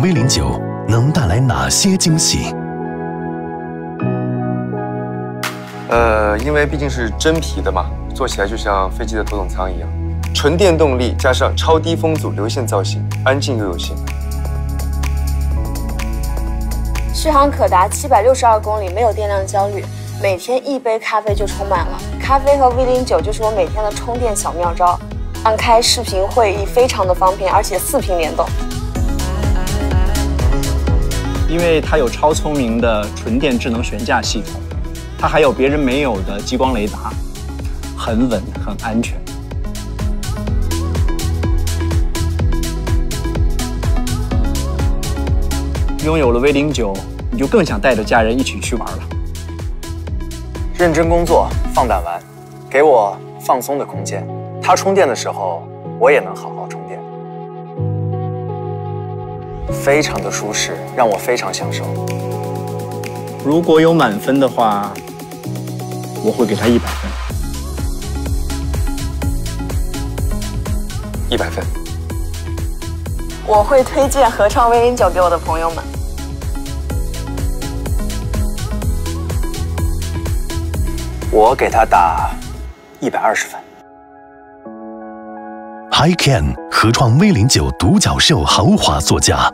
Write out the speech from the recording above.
威零九能带来哪些惊喜？呃，因为毕竟是真皮的嘛，坐起来就像飞机的头等舱一样，纯电动力加上超低风阻流线造型，安静又有型。续航可达七百六十二公里，没有电量焦虑，每天一杯咖啡就充满了。咖啡和 V 零九就是我每天的充电小妙招，按开视频会议非常的方便，而且四屏联动。因为它有超聪明的纯电智能悬架系统，它还有别人没有的激光雷达，很稳很安全。拥有了 V 零九，你就更想带着家人一起去玩了。认真工作，放胆玩，给我放松的空间。它充电的时候，我也能好好充，非常的舒适，让我非常享受。如果有满分的话，我会给他一百分。一百分。我会推荐合创 V 零九给我的朋友们。我给他打一百二十分。HiCan 合创 V 零九独角兽豪华座驾。